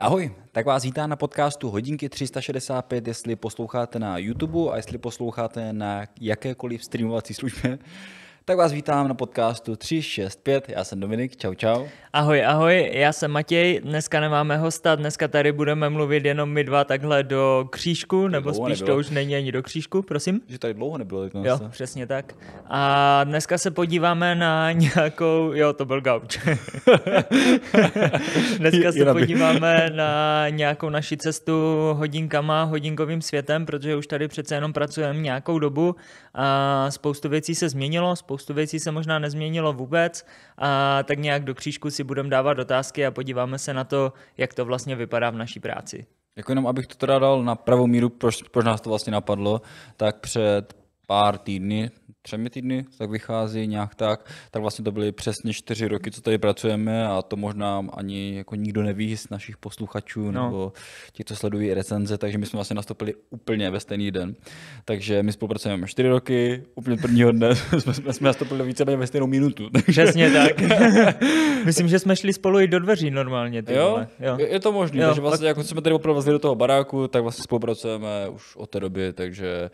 Ahoj, tak vás vítá na podcastu Hodinky 365, jestli posloucháte na YouTube a jestli posloucháte na jakékoliv streamovací službě, tak vás vítám na podcastu 365, já jsem Dominik, čau čau. Ahoj, ahoj, já jsem Matěj, dneska nemáme hosta, dneska tady budeme mluvit jenom my dva takhle do křížku, nebo spíš nebylo. to už není ani do křížku, prosím? Že tady dlouho nebylo. Jo, se. přesně tak. A dneska se podíváme na nějakou, jo, to byl gauč. dneska se podíváme na nějakou naši cestu hodinkama, hodinkovým světem, protože už tady přece jenom pracujeme nějakou dobu a spoustu věcí se změnilo, spoustu věcí se možná nezměnilo vůbec a tak nějak do křížku si budeme dávat otázky a podíváme se na to, jak to vlastně vypadá v naší práci. Jako jenom abych to teda dal na pravou míru, proč, proč nás to vlastně napadlo, tak před pár týdny, třemi týdny, tak vychází nějak tak, tak vlastně to byly přesně čtyři roky, co tady pracujeme a to možná ani jako nikdo neví z našich posluchačů no. nebo těch, co sledují recenze, takže my jsme vlastně nastoupili úplně ve stejný den. Takže my spolupracujeme čtyři roky, úplně prvního dne jsme, jsme, jsme nastoupili více ve stejnou minutu. Takže... Přesně tak. Myslím, že jsme šli spolu i do dveří normálně. Ty jo? jo? Je to možné, takže vlastně jako jsme tady opravdu do toho baráku, tak vlastně spolupracujeme už od té doby, takže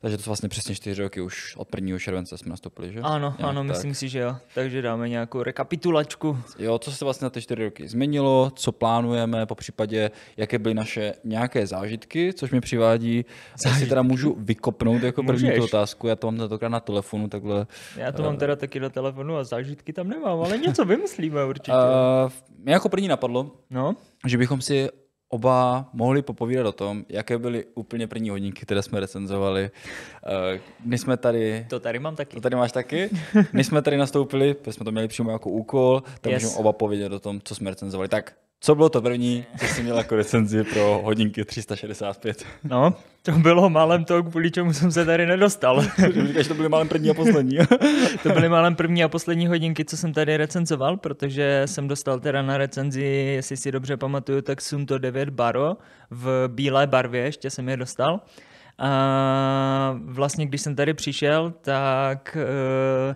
takže to jsou vlastně přesně čtyři roky už od 1. července jsme nastoupili, že? Ano, Nějak ano, tak. myslím si, že jo. Takže dáme nějakou rekapitulačku. Jo, co se vlastně na ty čtyři roky změnilo, co plánujeme, po případě, jaké byly naše nějaké zážitky, což mě přivádí, zážitky. si teda můžu vykopnout jako první tu otázku, já to mám tentokrát na telefonu, takhle. Já to mám teda taky na telefonu a zážitky tam nemám, ale něco vymyslíme určitě. Uh, mě jako první napadlo, no? že bychom si oba mohli popovídat o tom, jaké byly úplně první hodinky, které jsme recenzovali. Eh, my jsme tady... To tady mám taky. To tady máš taky? My jsme tady nastoupili, protože jsme to měli přímo jako úkol, tak yes. můžeme oba povědět o tom, co jsme recenzovali. Tak co bylo to první, co jsi měl jako recenzi pro hodinky 365? No, to bylo málem to, kvůli čemu jsem se tady nedostal. Říkáš, to byly málem první a poslední. to byly málem první a poslední hodinky, co jsem tady recenzoval, protože jsem dostal teda na recenzi, jestli si dobře pamatuju, tak Sunto 9 Baro v bílé barvě, ještě jsem je dostal. A vlastně, když jsem tady přišel, tak... Uh,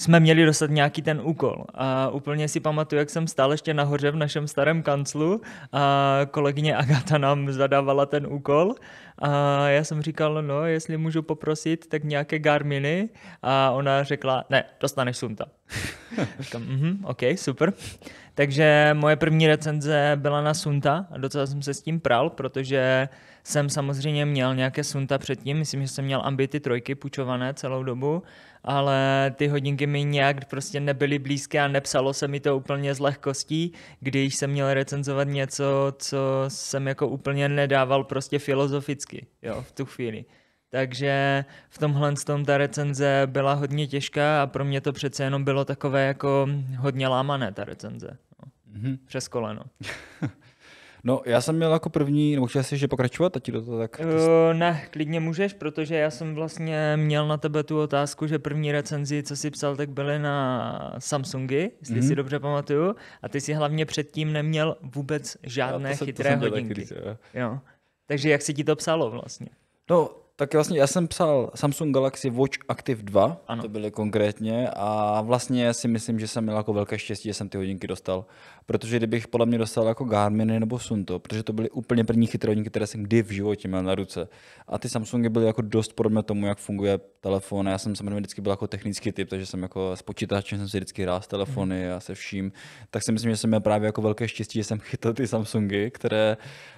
jsme měli dostat nějaký ten úkol. A úplně si pamatuju, jak jsem stál ještě nahoře v našem starém kanclu a kolegyně Agata nám zadávala ten úkol a já jsem říkal, no, jestli můžu poprosit, tak nějaké Garminy a ona řekla, ne, dostaneš Sunta. Říkám, mm-hmm, OK, super. Takže moje první recenze byla na Sunta a docela jsem se s tím pral, protože jsem samozřejmě měl nějaké Sunta předtím, myslím, že jsem měl Ambity trojky půjčované celou dobu, ale ty hodinky mi nějak prostě nebyly blízké a nepsalo se mi to úplně z lehkostí, když jsem měl recenzovat něco, co jsem jako úplně nedával prostě filozoficky, jo, v tu chvíli. Takže v tomhle tom ta recenze byla hodně těžká a pro mě to přece jenom bylo takové jako hodně lámané ta recenze. No. Mm-hmm. Přes koleno. No, já jsem měl jako první, nebo chtěl jsi že pokračovat, a ti do toho tak... Uh, ne, klidně můžeš, protože já jsem vlastně měl na tebe tu otázku, že první recenzi, co jsi psal, tak byly na Samsungy, jestli mm-hmm. si dobře pamatuju, a ty si hlavně předtím neměl vůbec žádné to chytré to hodinky. Taky, jo. jo. Takže jak si ti to psalo vlastně? No, tak vlastně já jsem psal Samsung Galaxy Watch Active 2, ano. to byly konkrétně, a vlastně si myslím, že jsem měl jako velké štěstí, že jsem ty hodinky dostal. Protože kdybych podle mě dostal jako Garminy nebo Sunto, protože to byly úplně první chytré hodinky, které jsem kdy v životě měl na ruce. A ty Samsungy byly jako dost podobné tomu, jak funguje telefon. Já jsem samozřejmě vždycky byl jako technický typ, takže jsem jako s počítačem jsem si vždycky hrál s telefony mm. a se vším. Tak si myslím, že jsem měl právě jako velké štěstí, že jsem chytil ty Samsungy, které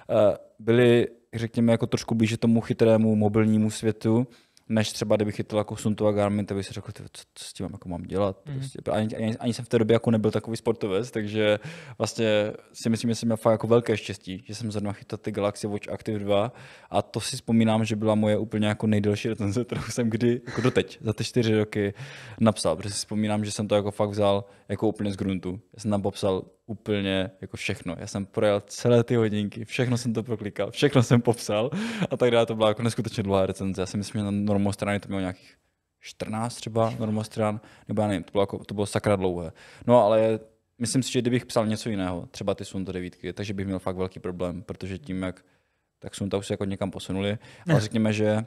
uh, byly řekněme, jako trošku blíže tomu chytrému mobilnímu světu, než třeba kdybych chytil jako Sunto a Garmin, tak bych si řekl, co, co s tím jako mám dělat. Mm. Prostě. Ani, ani, ani, jsem v té době jako nebyl takový sportovec, takže vlastně si myslím, že jsem měl fakt jako velké štěstí, že jsem zrovna chytil ty Galaxy Watch Active 2 a to si vzpomínám, že byla moje úplně jako nejdelší recenze, kterou jsem kdy, jako doteď, za ty čtyři roky napsal, protože si vzpomínám, že jsem to jako fakt vzal jako úplně z gruntu. Já jsem tam popsal úplně jako všechno. Já jsem projel celé ty hodinky, všechno jsem to proklikal, všechno jsem popsal a tak dále. To byla jako neskutečně dlouhá recenze. Já si myslím, že na normostrany to mělo nějakých 14 třeba normostran, nebo já nevím, to bylo, jako, to bylo sakra dlouhé. No ale myslím si, že kdybych psal něco jiného, třeba ty Sunto devítky, takže bych měl fakt velký problém, protože tím, jak tak Sunta už se jako někam posunuli, ale řekněme, že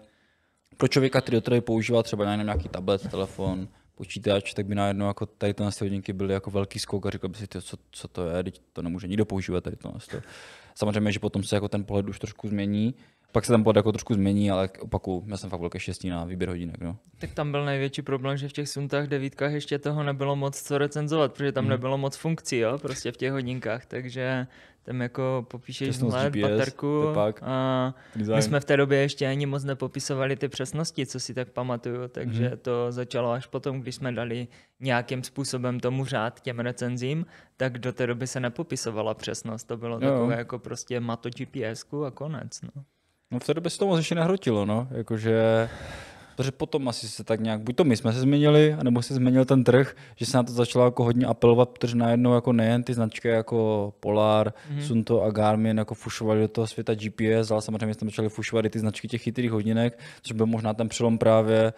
pro člověka, který do používal třeba nějaký tablet, telefon, počítač, tak by najednou jako tady to hodinky byly jako velký skok a říkal by si, co, co to je, teď to nemůže nikdo používat tady to. Samozřejmě, že potom se jako ten pohled už trošku změní, pak se tam pohled jako trošku změní, ale opaku, já jsem fakt velké štěstí na výběr hodinek. No. Tak tam byl největší problém, že v těch suntách devítkách ještě toho nebylo moc co recenzovat, protože tam hmm. nebylo moc funkcí, jo, prostě v těch hodinkách, takže tam jako popíšeš vzhled, baterku a design. my jsme v té době ještě ani moc nepopisovali ty přesnosti, co si tak pamatuju, takže mm-hmm. to začalo až potom, když jsme dali nějakým způsobem tomu řád těm recenzím, tak do té doby se nepopisovala přesnost, to bylo jo. takové jako prostě mato GPS a konec. No. No v té době se to moc ještě nehrotilo, no, jakože Protože potom asi se tak nějak, buď to my jsme se změnili, anebo se změnil ten trh, že se na to začalo jako hodně apelovat, protože najednou jako nejen ty značky jako Polar, mm-hmm. Sunto a Garmin jako fušovali do toho světa GPS, ale samozřejmě jsme začali fušovat i ty značky těch chytrých hodinek, což byl možná ten přelom právě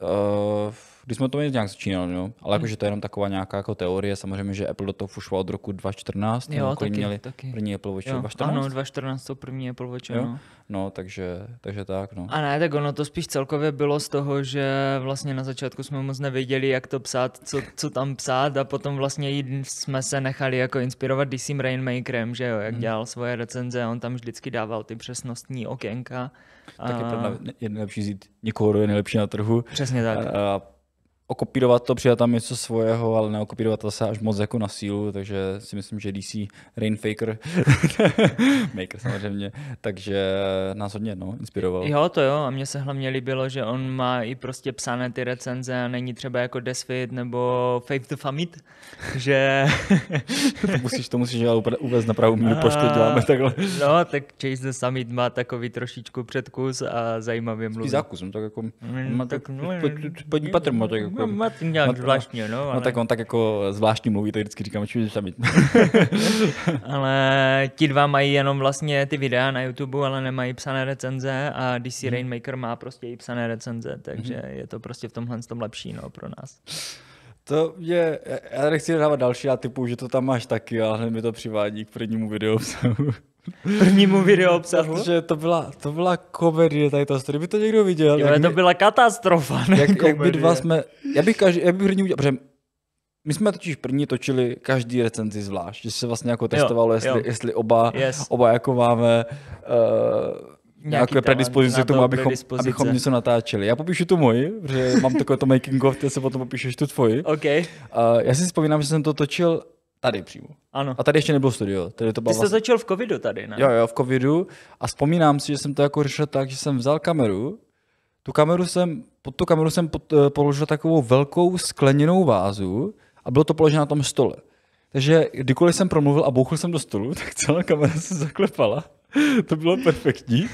uh, když jsme to nějak začínali, no. ale hmm. jakože to je jenom taková nějaká jako teorie, samozřejmě, že Apple do toho fušoval od roku 2014, jo, taky, měli taky. první Apple Watch 2014. Ano, 2014 to první Apple Watch, jo. No. no. takže, takže tak, no. A ne, tak ono to spíš celkově bylo z toho, že vlastně na začátku jsme moc nevěděli, jak to psát, co, co tam psát a potom vlastně jsme se nechali jako inspirovat DC Rainmakerem, že jo, jak hmm. dělal svoje recenze, on tam vždycky dával ty přesnostní okénka. Tak je, je nejlepší vzít někoho, kdo je nejlepší na trhu. Přesně tak. A, okopírovat to, přidat tam něco svého, ale neokopírovat to se až moc jako na sílu, takže si myslím, že DC Rainfaker, Maker samozřejmě, takže nás hodně no, inspiroval. Jo, to jo, a mně se hlavně líbilo, že on má i prostě psané ty recenze a není třeba jako Desfit nebo Faith the Famit, že... to musíš, to musíš uvést na pravou míru, proč to děláme takhle. no, tak Chase the Summit má takový trošičku předkus a zajímavě mluví. Spíš zákus, no, tak jako... Mm, tak, no, pod, pod, tak jako jako, Martin nějak no, zvláštně, no. Ale... No tak on tak jako zvláštní mluví, tak vždycky říkám, že sami. ale ti dva mají jenom vlastně ty videa na YouTube, ale nemají psané recenze a DC hmm. Rainmaker má prostě i psané recenze, takže hmm. je to prostě v tomhle tom lepší, no, pro nás. To je, já nechci dávat další, já typu, že to tam máš taky, ale hned mi to přivádí k prvnímu videu prvnímu video obsahu. Protože to byla, to byla komedie tady to story. By to někdo viděl? Jo, to byla katastrofa, ne jak, jak by dva jsme, já bych, každý, já bych první udělal, protože my jsme totiž první točili každý recenzi zvlášť, že se vlastně jako testovalo, jo, jestli, jo. jestli oba, yes. oba jako máme uh, nějaké predispozice k tomu, abychom, abychom něco natáčeli. Já popíšu tu moji, protože mám takové to making of, ty se potom popíšeš tu tvoji. Okay. Uh, já si vzpomínám, že jsem to točil Tady přímo. Ano. A tady ještě nebylo studio. Tady to Ty jsi vlastně- točil v covidu tady, ne? Jo, jo, v covidu. A vzpomínám si, že jsem to jako řešil tak, že jsem vzal kameru, tu kameru jsem, pod tu kameru jsem pod, uh, položil takovou velkou skleněnou vázu a bylo to položeno na tom stole. Takže kdykoliv jsem promluvil a bouchl jsem do stolu, tak celá kamera se zaklepala. to bylo perfektní.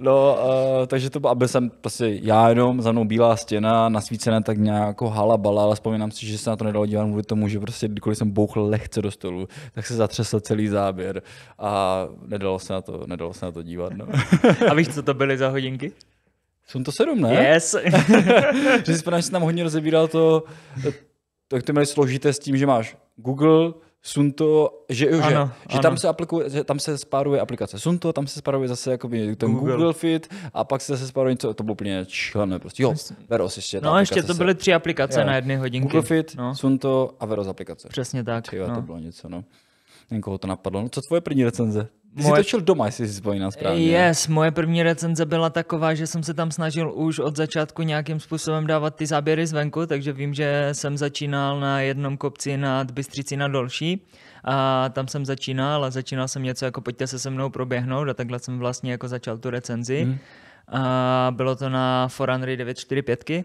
No, uh, takže to byl, byl jsem prostě já jenom, za mnou bílá stěna, nasvícené tak nějak jako halabala, ale vzpomínám si, že se na to nedalo dívat kvůli tomu, že prostě kdykoliv jsem bouchl lehce do stolu, tak se zatřesl celý záběr a nedalo se na to, nedalo se na to dívat. No. a víš, co to byly za hodinky? Jsou to sedm, ne? Yes. že si že jsi tam hodně rozebíral to, tak to měli složité s tím, že máš Google, Sunto, že, jo, že, ano, že ano. tam se aplikuje, že tam se spáruje aplikace Sunto, tam se spáruje zase jako ten Google. Google Fit a pak se zase spáruje něco, to bylo úplně šílené prostě. Jo, Veros ještě. No ještě to byly tři aplikace jo. na jedny hodinky. Google Fit, no. Sunto a Veros aplikace. Přesně tak. Tyjo, no. to bylo něco, no. Někoho to napadlo. No, co tvoje první recenze? Ty moje... jsi točil doma, jestli si vzpomínám správně. Yes, moje první recenze byla taková, že jsem se tam snažil už od začátku nějakým způsobem dávat ty záběry zvenku, takže vím, že jsem začínal na jednom kopci nad Bystřicí na Dolší a tam jsem začínal a začínal jsem něco jako pojďte se se mnou proběhnout a takhle jsem vlastně jako začal tu recenzi. Hmm. A bylo to na Forunry 945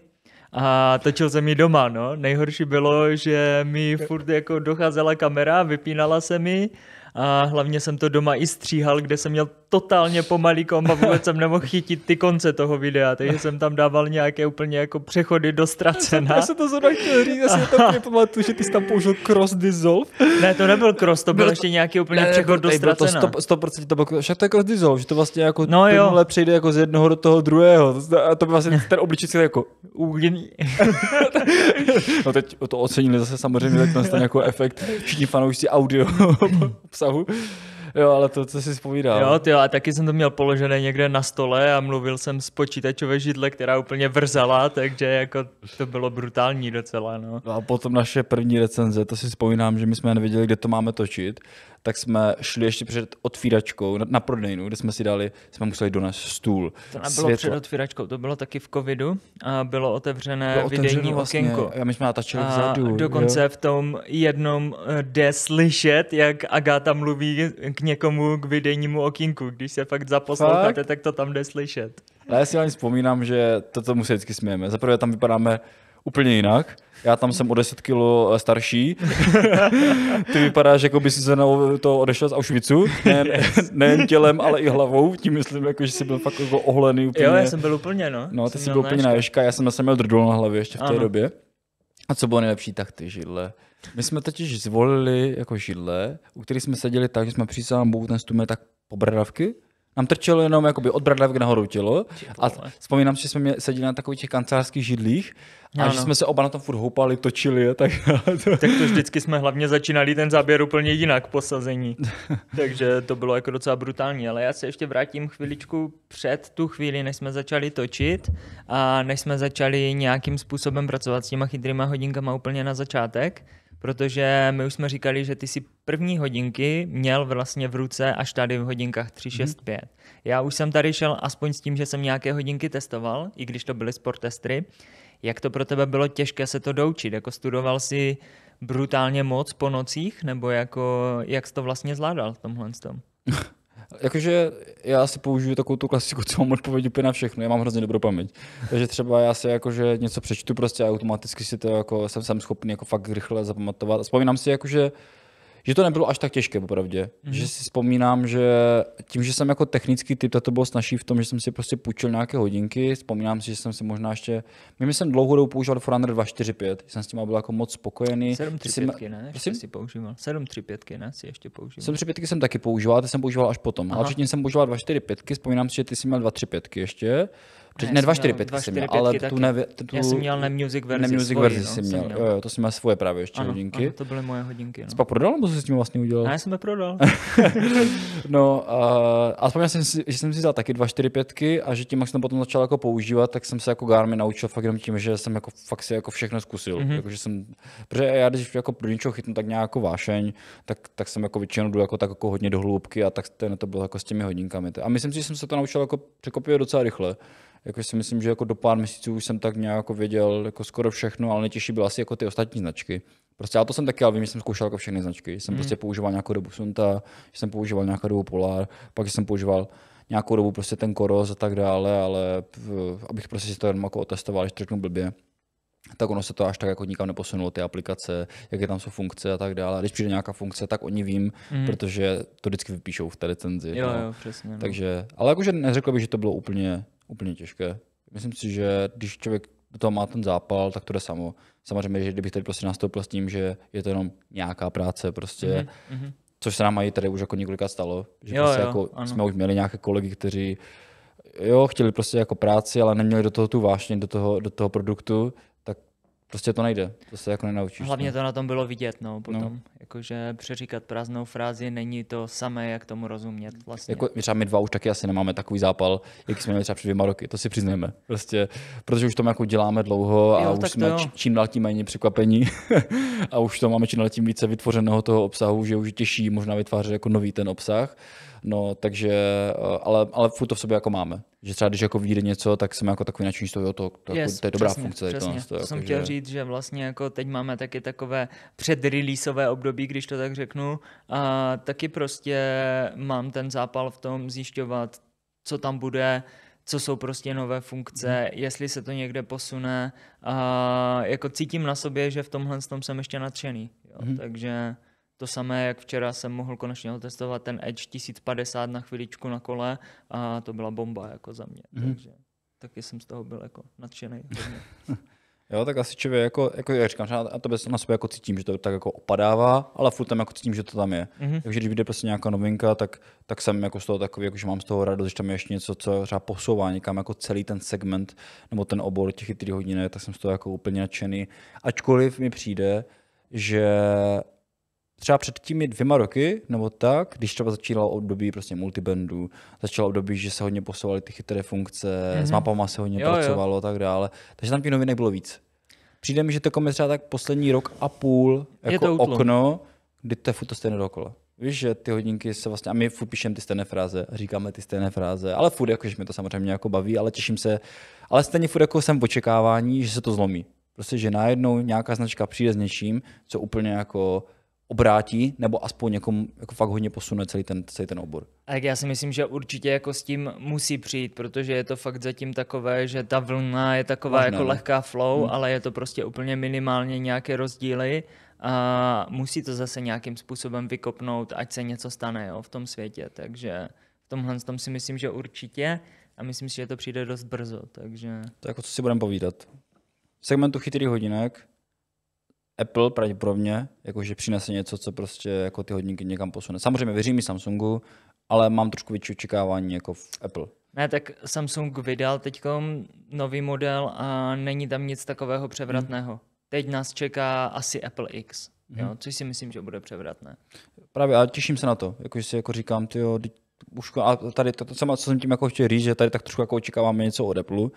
a točil jsem ji doma, no. Nejhorší bylo, že mi furt jako docházela kamera, vypínala se mi a hlavně jsem to doma i stříhal, kde jsem měl totálně pomalý kom a vůbec jsem nemohl chytit ty konce toho videa, takže jsem tam dával nějaké úplně jako přechody do ztracena. Já jsem to zrovna chtěl říct, já si to pamatuju, že ty jsi tam použil cross dissolve. Ne, to nebyl cross, to byl no, ještě nějaký úplně ne, přechod do ztracena. To 100%, 100% to bylo, však to je cross dissolve, že to vlastně jako no, jo. přejde jako z jednoho do toho druhého. A to by vlastně ten obličej jako úgněný. no teď to ocenili zase samozřejmě, tak ten jako efekt. Všichni fanoušci audio obsahu. jo, ale to, co si vzpomínal. Jo, ty, a taky jsem to měl položené někde na stole a mluvil jsem z počítačové židle, která úplně vrzala, takže jako to bylo brutální docela, no. no a potom naše první recenze, to si vzpomínám, že my jsme nevěděli, kde to máme točit, tak jsme šli ještě před otvíračkou na, na prodejnu, kde jsme si dali, jsme museli donést stůl. To nebylo světlo. před otvíračkou, to bylo taky v covidu a bylo otevřené bylo videjní vlastně, okénko. A my jsme natáčeli vzadu. dokonce jo. v tom jednom eh, jde slyšet, jak Agáta mluví k někomu k videjnímu okýnku. Když se fakt zaposloucháte, fakt? tak to tam jde slyšet. Ale já si ani vzpomínám, že toto mu se vždycky smějeme. Zaprvé tam vypadáme úplně jinak. Já tam jsem o 10 kg eh, starší. Ty vypadáš, jako by si se na to odešel z Auschwitzu. Nejen, nejen tělem, ale i hlavou. Tím myslím, jako, že jsi byl fakt jako ohlený úplně. Jo, já jsem byl úplně, no. No, ty jsi byl úplně na ješka. Já jsem zase měl drdol na hlavě ještě v té ano. době. A co bylo nejlepší, tak ty židle. My jsme totiž zvolili jako židle, u kterých jsme seděli tak, že jsme přísahám Bohu ten stůl tak po bradavky nám trčelo jenom jakoby od bradavek nahoru tělo. A vzpomínám si, že jsme seděli na takových těch kancelářských židlích a no, že jsme se oba na tom furt houpali, točili a tak. tak to vždycky jsme hlavně začínali ten záběr úplně jinak posazení. Takže to bylo jako docela brutální. Ale já se ještě vrátím chviličku před tu chvíli, než jsme začali točit a než jsme začali nějakým způsobem pracovat s těma chytrýma hodinkama úplně na začátek protože my už jsme říkali, že ty si první hodinky měl vlastně v ruce až tady v hodinkách 365. Mm. Já už jsem tady šel aspoň s tím, že jsem nějaké hodinky testoval, i když to byly sport testry. Jak to pro tebe bylo těžké se to doučit? Jako studoval si brutálně moc po nocích, nebo jako, jak jsi to vlastně zvládal v tomhle tom? Jakože já si použiju takovou tu klasiku, co mám odpověď úplně na všechno. Já mám hrozně dobrou paměť. Takže třeba já si jakože něco přečtu prostě a automaticky si to jako jsem, jsem schopný jako fakt rychle zapamatovat. Vzpomínám si jakože že to nebylo až tak těžké, popravdě. Mm-hmm. Že si vzpomínám, že tím, že jsem jako technický typ, to bylo snažší v tom, že jsem si prostě půjčil nějaké hodinky. Vzpomínám si, že jsem si možná ještě, my jsem dlouhou dobu používal Forerunner 245, jsem s tím byl jako moc spokojený. 735, ne? Ještě si používal. 735, ne? Si ještě používal. 735 jsem taky používal, ty jsem používal až potom. Aha. Ale předtím jsem používal 245, vzpomínám si, že ty jsi měl 235 ještě. Ne, ne 245 jsem měl, ale tu, ne, tu, Já jsem měl ne music verzi Ne music verzi no, jsem měl. měl. Jo, jo, to jsem měl svoje právě ještě ano, hodinky. Ano, to byly moje hodinky. No. Jsi pak prodal, nebo jsi s tím vlastně udělal? Ne, já jsem je prodal. no, uh, a vzpomněl jsem si, že jsem si vzal taky 245 a že tím, jak jsem potom začal jako používat, tak jsem se jako Garmin naučil fakt jenom tím, že jsem jako fakt si jako všechno zkusil. Mm-hmm. Jako, že jsem, protože já když jako pro něčeho chytnu tak nějak jako vášeň, tak, tak jsem jako většinou jdu jako tak jako hodně do hloubky a tak to, to bylo jako s těmi hodinkami. A myslím si, že jsem se to naučil jako překopit docela rychle jako si myslím, že jako do pár měsíců už jsem tak nějak jako věděl jako skoro všechno, ale nejtěžší byly asi jako ty ostatní značky. Prostě já to jsem taky, ale vím, že jsem zkoušel jako všechny značky. Jsem mm. prostě používal nějakou dobu Sunta, že jsem používal nějakou dobu Polar, pak jsem používal nějakou dobu prostě ten Koros a tak dále, ale abych prostě si to jenom jako otestoval, když to řeknu blbě, tak ono se to až tak jako nikam neposunulo, ty aplikace, jaké tam jsou funkce a tak dále. A když přijde nějaká funkce, tak oni vím, mm. protože to vždycky vypíšou v té recenzi. Jo, no. jo, přesně. No. Takže, ale jakože neřekl bych, že to bylo úplně úplně těžké. Myslím si, že když člověk do toho má ten zápal, tak to jde samo. Samozřejmě, že kdybych tady prostě nastoupil s tím, že je to jenom nějaká práce prostě, mm-hmm. což se nám i tady už jako několika stalo, že jo, prostě jo, jako jsme už měli nějaké kolegy, kteří jo, chtěli prostě jako práci, ale neměli do toho tu vášně, do toho, do toho produktu, Prostě to nejde, to se jako nenaučíš. Hlavně no. to na tom bylo vidět, no, potom. No. Jakože přeříkat prázdnou frázi není to samé, jak tomu rozumět vlastně. Jako, třeba my dva už taky asi nemáme takový zápal, jaký jsme měli třeba před dvěma roky, to si přiznejme. Prostě, protože už to jako děláme dlouho a jo, už jsme jo. čím dál tím méně překvapení a už to máme čím dál tím více vytvořeného toho obsahu, že už je těžší možná vytvářet jako nový ten obsah. No, takže, eh, ale, ale furt to v sobě jako máme. Že třeba když jako vyjde něco, tak jsem jako takový nadšený z toho, to, to, yes, jako, to je dobrá přesně, funkce. Přesně. To, to, to jako, jsem chtěl že... říct, že vlastně jako teď máme taky takové předreleaseové období, když to tak řeknu, a taky prostě mám ten zápal v tom zjišťovat, co tam bude, co jsou prostě nové funkce, mm. jestli se to někde posune. A jako cítím na sobě, že v tomhle tom jsem ještě nadšený. Jo. Mm. Takže to samé, jak včera jsem mohl konečně otestovat ten Edge 1050 na chviličku na kole a to byla bomba jako za mě. Mm-hmm. Takže taky jsem z toho byl jako nadšený. Jo, tak asi člověk, jako, jako já říkám, a to na sobě jako cítím, že to tak jako opadává, ale furt tam jako cítím, že to tam je. Mm-hmm. Takže když vyjde prostě nějaká novinka, tak, tak jsem jako z toho takový, jako, že mám z toho radost, že tam je ještě něco, co třeba posouvá někam jako celý ten segment nebo ten obor těch chytrých hodinek, tak jsem z toho jako úplně nadšený. Ačkoliv mi přijde, že třeba před těmi dvěma roky, nebo tak, když třeba začínalo období prostě multibandu, začalo období, že se hodně posouvaly ty chytré funkce, mm-hmm. s mapama se hodně Jo, pracovalo a tak dále, takže tam těch novinek bylo víc. Přijde mi, že to je třeba tak poslední rok a půl Je jako to útlum. okno, kdy to je furt to stejné dokola. Víš, že ty hodinky se vlastně, a my furt píšeme ty stejné fráze, říkáme ty stejné fráze, ale furt jakože mě to samozřejmě jako baví, ale těším se, ale stejně furt jako jsem v očekávání, že se to zlomí. Prostě, že najednou nějaká značka přijde s něčím, co úplně jako obrátí, nebo aspoň někomu jako fakt hodně posune celý ten, celý ten obor. A jak já si myslím, že určitě jako s tím musí přijít, protože je to fakt zatím takové, že ta vlna je taková Možná, jako no. lehká flow, hmm. ale je to prostě úplně minimálně nějaké rozdíly a musí to zase nějakým způsobem vykopnout, ať se něco stane jo, v tom světě. Takže v tomhle tom si myslím, že určitě a myslím si, že to přijde dost brzo, takže To jako co si budeme povídat. V segmentu chytrých hodinek Apple pravděpodobně jakože přinese něco, co prostě jako ty hodinky někam posune. Samozřejmě věřím i Samsungu, ale mám trošku větší očekávání jako v Apple. Ne, tak Samsung vydal teď nový model a není tam nic takového převratného. Teď nás čeká asi Apple X, jo, což si myslím, že bude převratné. Právě a těším se na to, jakože si jako říkám, ty už, a tady to, to co jsem tím jako chtěl říct, že tady tak trošku jako očekáváme něco od Apple.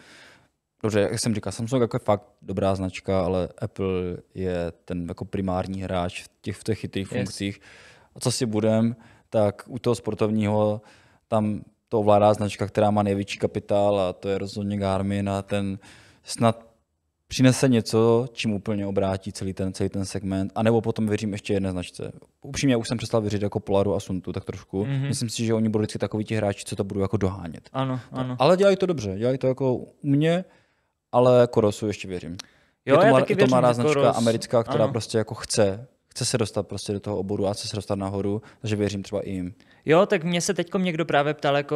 Dobře, jak jsem říkal, Samsung jako je fakt dobrá značka, ale Apple je ten jako primární hráč v těch, v těch chytrých Yes. funkcích. A co si budem, tak u toho sportovního tam to ovládá značka, která má největší kapitál a to je rozhodně Garmin a ten snad přinese něco, čím úplně obrátí celý ten, celý ten segment, a nebo potom věřím ještě jedné značce. Upřímně, já už jsem přestal věřit jako Polaru a Suntu, tak trošku. Mm-hmm. Myslím si, že oni budou vždycky takový ti hráči, co to budou jako dohánět. Ano, ano. Ale dělají to dobře, dělají to jako u mě, ale Korosu ještě věřím. Jo, je to, já taky je to mladá značka Koros- americká, která ano. prostě jako chce, chce se dostat prostě do toho oboru a chce se dostat nahoru, takže věřím třeba i jim. Jo, tak mě se teď někdo právě ptal, jako,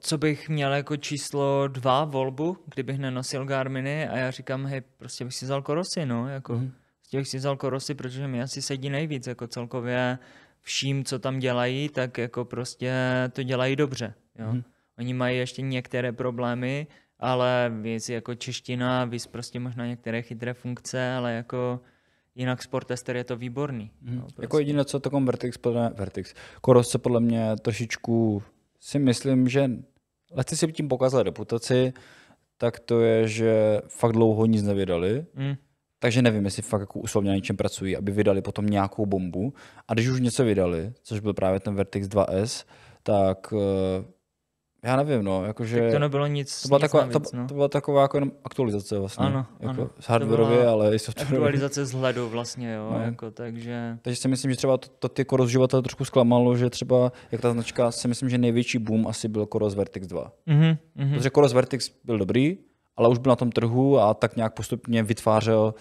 co bych měl jako číslo dva volbu, kdybych nenosil Garminy a já říkám, hej, prostě bych si vzal Korosy, no, jako, mm. prostě bych si vzal Korosy, protože mi asi sedí nejvíc, jako celkově vším, co tam dělají, tak jako prostě to dělají dobře, jo. Mm. Oni mají ještě některé problémy, ale víc jako čeština, víc prostě možná některé chytré funkce, ale jako jinak Sportester je to výborný. Mm. No, Jako jediné, co takový Vertix, podle, Vertix, Koros se podle mě trošičku si myslím, že lehce si tím pokazali reputaci, tak to je, že fakt dlouho nic nevydali, Mm. takže nevím, jestli fakt jako uslovně na něčem pracují, aby vydali potom nějakou bombu. A když už něco vydali, což byl právě ten Vertix 2S, tak eh, já nevím, no, jakože... Tak to nebylo nic, to byla, nic taková, navíc, to, no. to byla taková jako jenom aktualizace vlastně. Ano, jako ano. Z hardwareově, ale i softwarově. Aktualizace vzhledu vlastně, jo, No. jako, takže... Takže si myslím, že třeba to, to ty Koros uživatele trošku zklamalo, že třeba, jak ta značka, si myslím, že největší boom asi byl Koros Vertix 2. Mhm, mhm. Protože Koros Vertix byl dobrý, ale už byl na tom trhu a tak nějak postupně vytvářel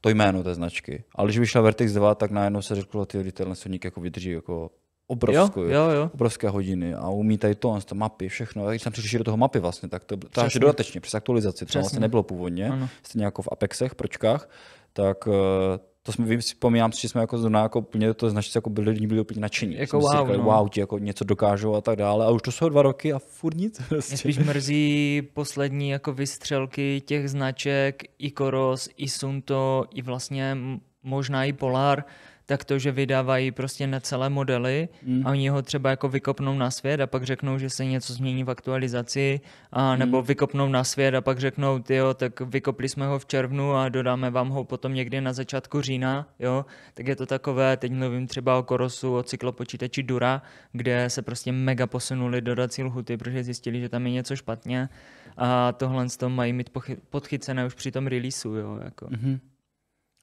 to jméno té značky. Ale když vyšla Vertix 2, tak najednou se řeklo, ty tenhle silník jako vydrží jako obrovskou, Jo, jo, jo. obrovské hodiny a umí tady to, to mapy, všechno. A když tam přišli do toho mapy vlastně, tak to, až Přesně. dodatečně přes aktualizaci, to vlastně nebylo původně, Ano. stejně jako v Apexech, pročkách, tak eh, to jsme, vzpomínám si, že jsme jako zrovna jako úplně to značce jako byli, lidi byli úplně nadšení. Jako wow, říkali, no. wow, ti jako něco dokážou a tak dále. A už to jsou dva roky a furt nic. Mě Prostě. spíš mrzí poslední jako vystřelky těch značek, i Koros, i Sunto, i vlastně možná i Polar, tak to, že vydávají prostě necelé modely Mm. a oni ho třeba jako vykopnou na svět a pak řeknou, že se něco změní v aktualizaci, a nebo vykopnou na svět a pak řeknou, jo, tak vykopli jsme ho v červnu a dodáme vám ho potom někdy na začátku října, jo, tak je to takové, teď mluvím třeba o Korosu, o cyklopočítači Dura, kde se prostě mega posunuli dodací lhuty, protože zjistili, že tam je něco špatně a tohle z toho mají mít podchycené už při tom releaseu, jo, jako. Mhm.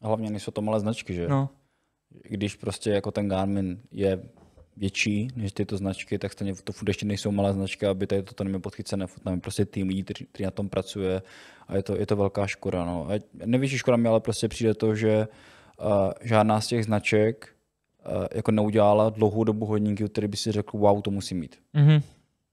A hlavně nejsou to malé značky, že? No, Když prostě jako ten Garmin je větší než tyto značky, tak stejně to furt ještě nejsou malé značky, aby tady to nemělo podchycené. Furt tam je prostě tým lidí, který, na tom pracuje a je to, je to velká škoda. No. A největší škoda mi ale prostě přijde to, že uh, žádná z těch značek uh, jako neudělala dlouhou dobu hodinky, který by si řekl, wow, to musí mít. mhm.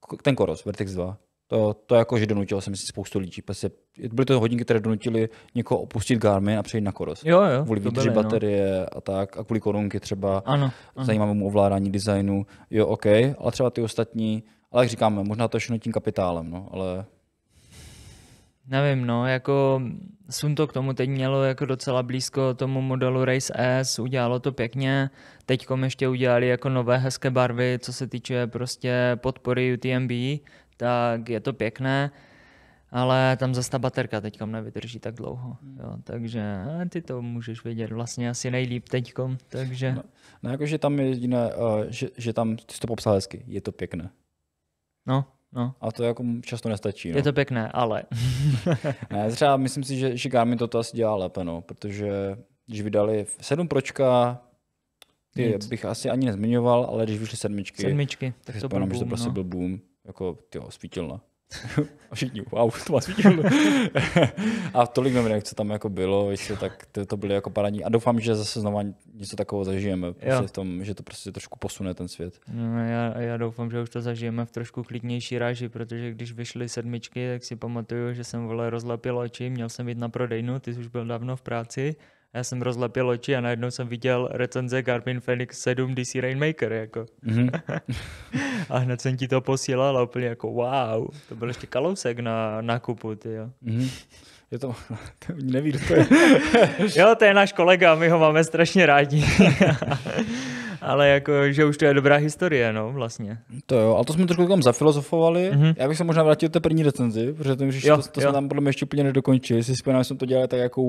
K- Ten Koros, Vertex 2. To, to jako, že donutilo jsem si spoustu lidí. Prostě byly to hodinky, které donutily někoho opustit Garmin a přejít na Koros. jo, jo, Kvůli výdrži no. baterie a tak, a kvůli korunky třeba Ano, ano. zajímavému ovládání designu, jo, OK, ale třeba ty ostatní, ale jak říkáme, možná to všechno tím kapitálem, no, ale nevím, no, jako Sunto k tomu teď mělo jako docela blízko tomu modelu Race S, udělalo to pěkně, teď ještě udělali jako nové hezké barvy, co se týče prostě podpory UTMB, tak je to pěkné, ale tam zase ta baterka teď nevydrží tak dlouho, jo, takže ty to můžeš vědět vlastně asi nejlíp teď, takže... No, no jakože tam je jediné, uh, že, že tam, ty jsi to popsal hezky, je to pěkné. No, No. A to jako často nestačí. No. Je to pěkné, ale. ne, třeba myslím si, že, že Garmin to asi dělá lépe, no, protože když vydali 7 pročka, ty Nic. bych asi ani nezmiňoval, ale když vyšly sedmičky, sedmičky tak, tak to byl boom, že to prostě no. byl boom, jako tyho, svítilna. a všichni, wow, to má svítilnu. a tolik novinek, co tam jako bylo, víš, tak to, to byly jako paradní. A doufám, že zase znova něco takového zažijeme, prostě v tom, že to prostě trošku posune ten svět. No, já, já doufám, že už to zažijeme v trošku klidnější ráži, protože když vyšly sedmičky, tak si pamatuju, že jsem vole rozlepil oči, měl jsem jít na prodejnu, ty jsi už byl dávno v práci já jsem rozlepil oči a najednou jsem viděl recenze Garmin Fenix 7 DC Rainmaker, jako. Mm-hmm. a hned jsem ti to posílal a úplně jako wow, to byl ještě kalousek na nákupu, ty jo. Mm-hmm. Je to, to neví, to je. jo, to je náš kolega, my ho máme strašně rádi. ale jako, že už to je dobrá historie, no, vlastně. To jo, ale to jsme trošku tam zafilozofovali. Mm-hmm. Já bych se možná vrátil do té první recenzi, protože to, jo, to, to jo. jsme tam podle mě ještě úplně nedokončili. Si vzpomínám, že jsme to dělali tak jako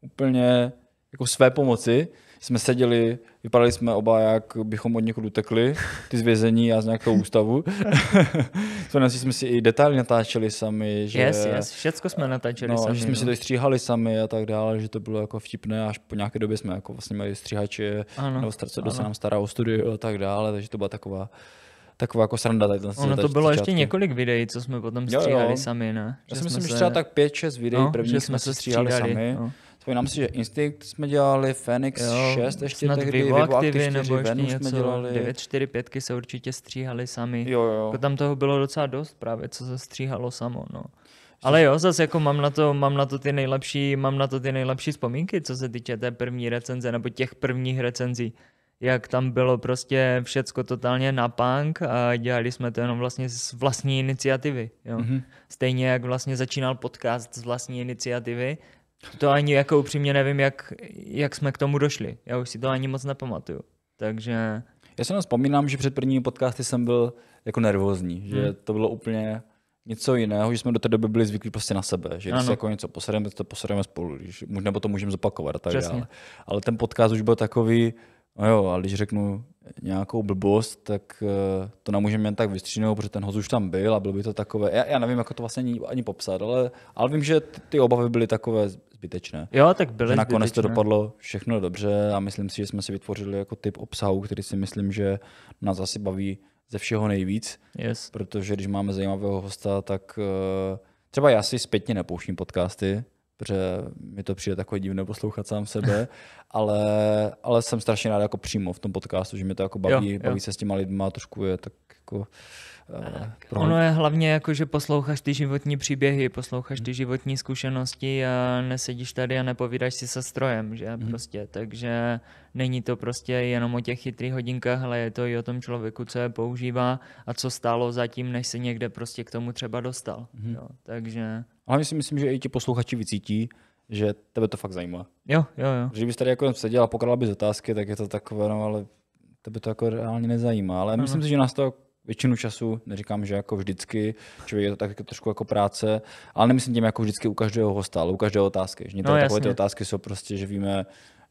úplně jako své pomoci. Jsme seděli, vypadali jsme oba, jak bychom od někud utekli, ty z vězení a z nějakého ústavu. jsme jsme si i detaily natáčeli sami. Že, yes, yes, všecko jsme natáčeli no, sami. Že jsme no. si to stříhali sami a tak dále, že to bylo jako vtipné, až po nějaké době jsme jako vlastně měli stříhače, ano, nebo starce, kdo se nám stará o studio a tak dále, takže to byla taková taková jako sranda. Tady ono to bylo ještě několik videí, co jsme potom stříhali jo, jo. sami, ne? Já si myslím, že třeba tak 5-6 videí no, prvních jsme se stříhali, stříhali sami. No. Vzpomínám si, že Instinct jsme dělali, Phoenix jo, 6 ještě snad tehdy, Vivo Activity, nebo ještě Venus něco, jsme dělali. 945 se určitě stříhali sami. Jo, jo. Jako tam toho bylo docela dost právě, co se stříhalo samo, no. Ale jo, zase jako mám na to, mám na to ty nejlepší, mám na to ty nejlepší vzpomínky, co se týče té první recenze, nebo těch prvních recenzí. Jak tam bylo prostě všecko totálně na punk a dělali jsme to jenom vlastně z vlastní iniciativy. Jo. Mm-hmm. Stejně jak vlastně začínal podcast z vlastní iniciativy, to ani jako upřímně nevím, jak, jak jsme k tomu došli. Já už si to ani moc nepamatuju. Takže... Já si vzpomínám, že před prvními podcasty jsem byl jako nervózní, že hmm. to bylo úplně něco jiného, že jsme do té doby byli zvyklí prostě na sebe, že když si jako něco posereme, to posereme spolu, nebo to můžeme zopakovat a tak Přesně. dále. Ale ten podcast už byl takový, no jo, ale když řeknu nějakou blbost, tak uh, to nemůžeme jen tak vystříhnout, protože ten host už tam byl a byl by to takové, já, já nevím, jako to vlastně ani, ani popsat, ale, ale vím, že ty, ty obavy byly takové zbytečné. Jo, tak byly že nakonec zbytečné. to dopadlo všechno dobře a myslím si, že jsme si vytvořili jako typ obsahu, který si myslím, že nás asi baví ze všeho nejvíc. Yes. Protože když máme zajímavého hosta, tak uh, třeba já si zpětně nepouštím podcasty, protože mi to přijde takové divné poslouchat sám sebe, ale, ale jsem strašně rád jako přímo v tom podcastu, že mě to jako baví, jo, baví jo. se s těma lidma, trošku je tak jako Uh, ono je hlavně jako, že posloucháš ty životní příběhy, posloucháš ty životní zkušenosti a nesedíš tady a nepovídáš si se strojem, že mm. prostě, takže není to prostě jenom o těch chytrých hodinkách, ale je to i o tom člověku, co je používá a co stálo zatím, než se někde prostě k tomu třeba dostal. Mm. Jo, takže... Ale si myslím, že i ti posluchači vycítí, že tebe to fakt zajímá. Jo, jo, jo. Že kdybys tady jako seděl a pokládal bys otázky, tak je to takové, no ale tebe to jako reálně nezajímá. Ale ano. myslím si, že nás to většinu času, neříkám, že jako vždycky, člověk je to tak jako trošku jako práce, ale nemyslím tím jako vždycky u každého hosta, ale u každého otázky. Že no, takové ty otázky jsou prostě, že víme,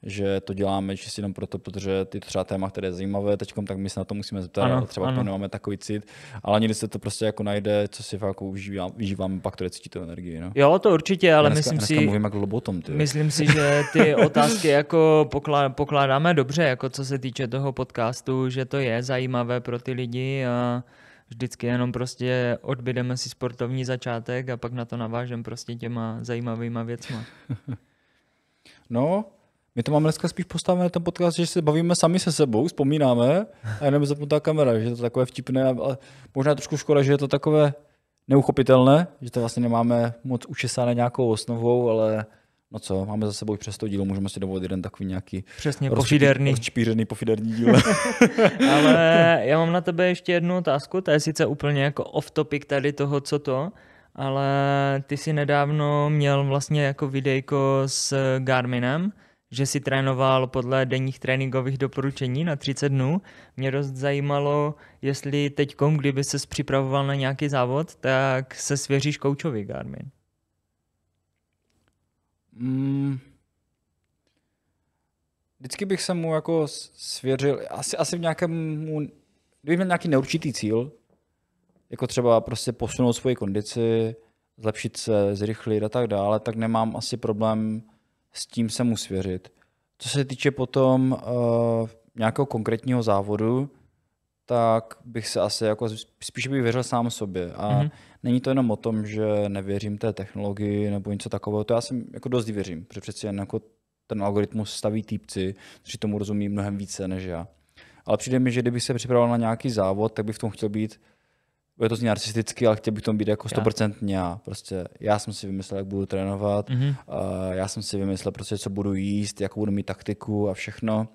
že to děláme čistě jenom proto, protože ty třeba téma, které je zajímavé teď, tak my se na to musíme zeptat, ano, třeba ano. nemáme takový cit, ale někdy se to prostě jako najde, co si fakt jako užívám, pak to cítí tu energii. No. Jo, to určitě, ale dneska, myslím dneska si, mluvím jako lobotom, ty. myslím si, že ty otázky jako pokládáme dobře, jako co se týče toho podcastu, že to je zajímavé pro ty lidi a vždycky jenom prostě odbydeme si sportovní začátek a pak na to navážem prostě těma zajímavýma věcma. No, my to máme dneska spíš postavené ten podcast, že se bavíme sami se sebou, vzpomínáme a jenom zapnutá kamera, že je to takové vtipné, ale možná trošku škoda, že je to takové neuchopitelné, že to vlastně nemáme moc učesané nějakou osnovou, ale No co, máme za sebou přes to dílo, můžeme si dovolit jeden takový nějaký Přesně, pofiderný. rozčpířený pofiderní díl. Ale já mám na tebe ještě jednu otázku, to je sice úplně jako off topic tady toho, co to, ale ty si nedávno měl vlastně jako videjko s Garminem, že si trénoval podle denních tréninkových doporučení na 30 dnů. Mě dost zajímalo, jestli teď, kdyby se připravoval na nějaký závod, tak se svěříš koučovi Garmin. Mm, vždycky bych se mu jako svěřil, asi, asi v nějakém, kdybych měl nějaký neurčitý cíl, jako třeba prostě posunout svoji kondici, zlepšit se, zrychlit a tak dále, tak nemám asi problém s tím se mu svěřit. Co se týče potom uh, nějakého konkrétního závodu, tak bych se asi jako spíše bych věřil sám sobě. A mm-hmm. není to jenom o tom, že nevěřím té technologii nebo něco takového, to já si jako dost věřím, protože přeci jen jako ten algoritmus staví týpci, kteří tomu rozumí mnohem více než já. Ale přijde mi, že kdybych se připravoval na nějaký závod, tak bych v tom chtěl být bude to zní narcisticky, ale chtěl bych tom být jako 100% já. Prostě já jsem si vymyslel, jak budu trénovat, mm-hmm. uh, já jsem si vymyslel prostě, co budu jíst, jakou budu mít taktiku a všechno.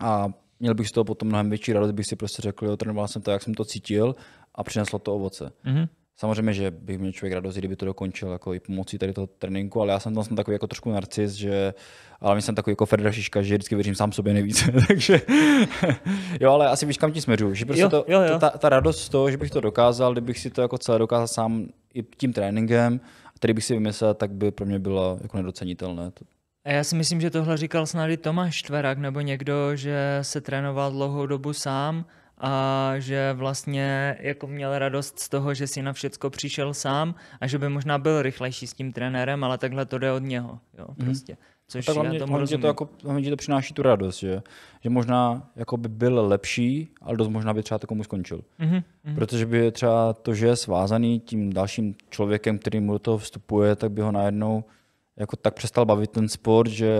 A měl bych z toho potom mnohem větší radost, bych si prostě řekl, jo, trénoval jsem to, jak jsem to cítil a přineslo to ovoce. Mm-hmm. Samozřejmě, že bych měl člověk radost, kdyby to dokončil jako i pomocí tady toho tréninku, ale já jsem tam jsem takový jako trošku narcis, že ale my jsem takový jako Fedra Šiška, že vždycky věřím sám sobě nejvíce, takže jo, ale asi víš, kam ti směřu, že prostě jo, to, jo, jo. ta, ta, radost z toho, že bych to dokázal, kdybych si to jako celé dokázal sám i tím tréninkem, který bych si vymyslel, tak by pro mě bylo jako nedocenitelné. A já si myslím, že tohle říkal snad i Tomáš Štverak nebo někdo, že se trénoval dlouhou dobu sám a že vlastně jako měl radost z toho, že si na všecko přišel sám a že by možná byl rychlejší s tím trenérem, ale takhle to jde od něho. Jo, mhm. prostě. Což no tak hlavně, tomu hlavně to, jako, hlavně to přináší tu radost, že, že možná jako by byl lepší, ale dost možná by třeba to komu skončil. Mm-hmm. Protože by třeba to, že je svázaný tím dalším člověkem, který mu do toho vstupuje, tak by ho najednou jako tak přestal bavit ten sport, že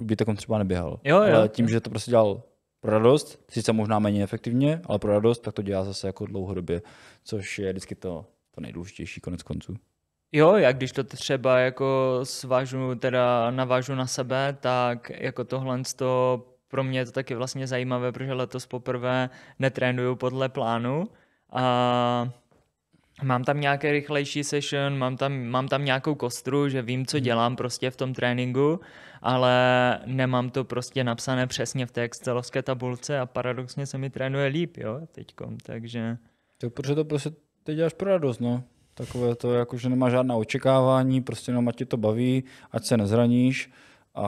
by takom třeba neběhal. Jo, jo, ale tím, že to prostě dělal pro radost, sice možná méně efektivně, ale pro radost, tak to dělá zase jako dlouhodobě, což je vždycky to, to nejdůležitější konec konců. Jo, jak když to třeba jako svážu, teda navážu na sebe, tak jako tohle to pro mě je to taky vlastně zajímavé, protože letos poprvé netrénuju podle plánu a mám tam nějaké rychlejší session, mám tam, mám tam nějakou kostru, že vím, co hmm. dělám prostě v tom tréninku, ale nemám to prostě napsané přesně v té excelovské tabulce a paradoxně se mi trénuje líp, jo, teďkom, takže... To protože to prostě teď děláš pro radost, no. Takové to, jako, že nemá žádná očekávání, prostě jenom ať tě to baví, ať se nezraníš. A,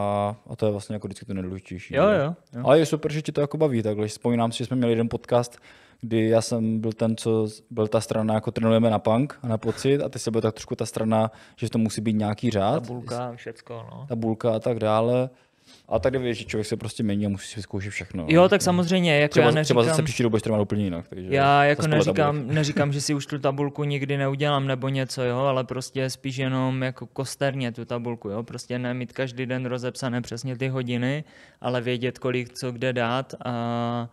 a to je vlastně jako vždycky to nejdůležitější. Jo, jo, jo. Ale je super, že ti to jako baví takhle. Vzpomínám si, že jsme měli jeden podcast, kdy já jsem byl ten, co byl ta strana, jako trénujeme na punk a na pocit a ty se byl tak trošku ta strana, že to musí být nějaký řád. Tabulka, všecko, no. Tabulka a tak dále. A tak víš, že člověk se prostě mění a musí si vyzkoušet všechno. Jo, tak samozřejmě. Jako třeba, já neříkám, třeba zase příští dobu budeš úplně jinak. Takže já jako neříkám, neříkám, že si už tu tabulku nikdy neudělám nebo něco, jo, ale prostě spíš jenom jako kosterně tu tabulku, jo. Prostě nemít každý den rozepsané přesně ty hodiny, ale vědět, kolik co kde dát a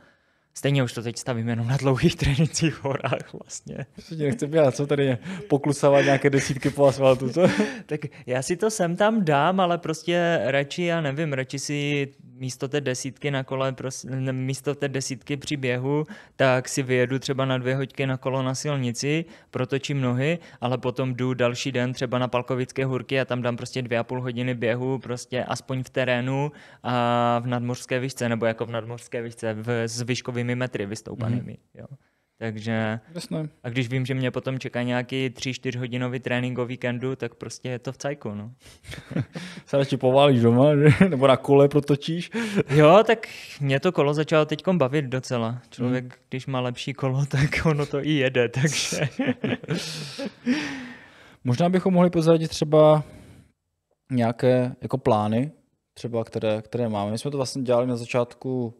Stejně už to teď stavím jenom na dlouhých trénincích horách vlastně. Co ti nechce běhat, co tady je? Poklusávat nějaké desítky po asfaltu, co? tak já si to sem tam dám, ale prostě radši, já nevím, radši si místo té desítky na kole, prostě, místo té desítky při běhu, tak si vyjedu třeba na dvě hoďky na kolo na silnici, protočím nohy, ale potom jdu další den třeba na Palkovické hůrky a tam dám prostě dvě a půl hodiny běhu, prostě aspoň v terénu a v nadmořské výšce, nebo jako v nadmořské výšce, v, s výškovými metry vystoupanými. Mm-hmm. Jo. Takže Jasné. a když vím, že mě potom čeká nějaký 3-4 hodinový trénink o víkendu, tak prostě je to v cajku, no. Se radši poválíš doma, že? nebo na kole protočíš? jo, tak mě to kolo začalo teď bavit docela. Člověk, hmm. když má lepší kolo, tak ono to i jede, takže... Možná bychom mohli pozradit třeba nějaké jako plány, třeba které, které máme. My jsme to vlastně dělali na začátku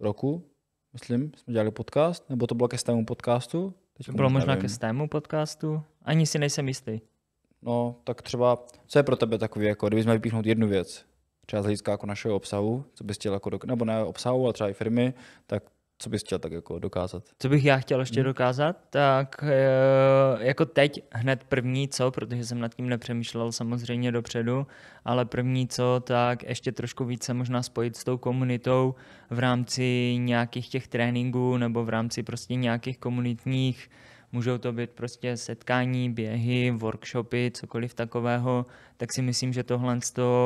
roku, myslím, jsme dělali podcast, nebo to bylo ke stému podcastu? Teď to bylo možná nevím. ke stému podcastu? Ani si nejsem jistý. No, tak třeba, co je pro tebe takový, jako kdybychom vypíchnout jednu věc, třeba z hlediska jako našeho obsahu, co bys chtěl jako, do, nebo ne obsahu, ale třeba i firmy, tak co bys chtěl tak jako dokázat? Co bych já chtěl ještě hmm. dokázat, tak eh, jako teď hned první co, protože jsem nad tím nepřemýšlel samozřejmě dopředu, ale první co, tak ještě trošku více možná spojit s tou komunitou v rámci nějakých těch tréninků nebo v rámci prostě nějakých komunitních můžou to být prostě setkání, běhy, workshopy, cokoliv takového, tak si myslím, že tohle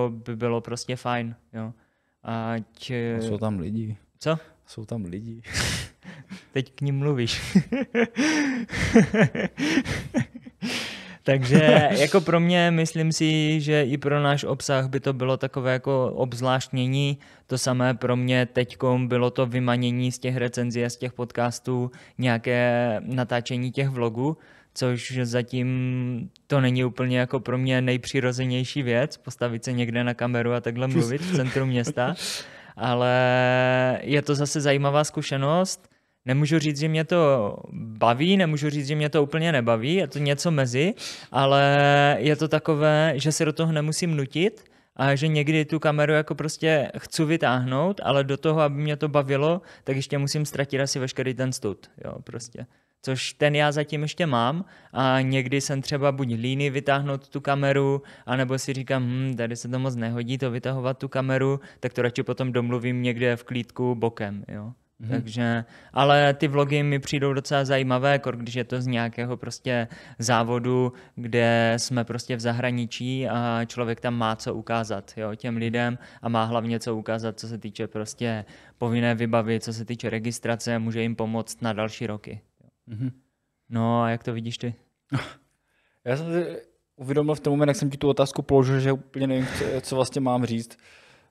by bylo prostě fajn. Jo. Ať... A jsou tam lidi. Co? Jsou tam lidi. Teď k ním mluvíš. Takže jako pro mě myslím si, že i pro náš obsah by to bylo takové jako obzvláštnění. To samé pro mě teďkom bylo to vymanění z těch recenzí a z těch podcastů, nějaké natáčení těch vlogů, což zatím to není úplně jako pro mě nejpřirozenější věc, postavit se někde na kameru a takhle mluvit v centru města. Ale je to zase zajímavá zkušenost Nemůžu říct, že mě to baví, nemůžu říct, že mě to úplně nebaví, je to něco mezi, ale je to takové, že se do toho nemusím nutit a že někdy tu kameru jako prostě chci vytáhnout, ale do toho, aby mě to bavilo, tak ještě musím ztratit asi veškerý ten stud, jo, prostě. Což ten já zatím ještě mám a někdy jsem třeba buď líný vytáhnout tu kameru, anebo si říkám, hm, tady se to moc nehodí to vytahovat tu kameru, tak to radši potom domluvím někde v klídku bokem, jo. Mm-hmm. Takže, ale ty vlogy mi přijdou docela zajímavé, jako když je to z nějakého prostě závodu, kde jsme prostě v zahraničí a člověk tam má co ukázat jo, těm lidem a má hlavně co ukázat, co se týče prostě povinné vybavy, co se týče registrace, může jim pomoct na další roky. Mm-hmm. No a jak to vidíš ty? Já jsem si uvědomil v tom moment, jak jsem ti tu otázku položil, že úplně nevím, co, vlastně mám říct.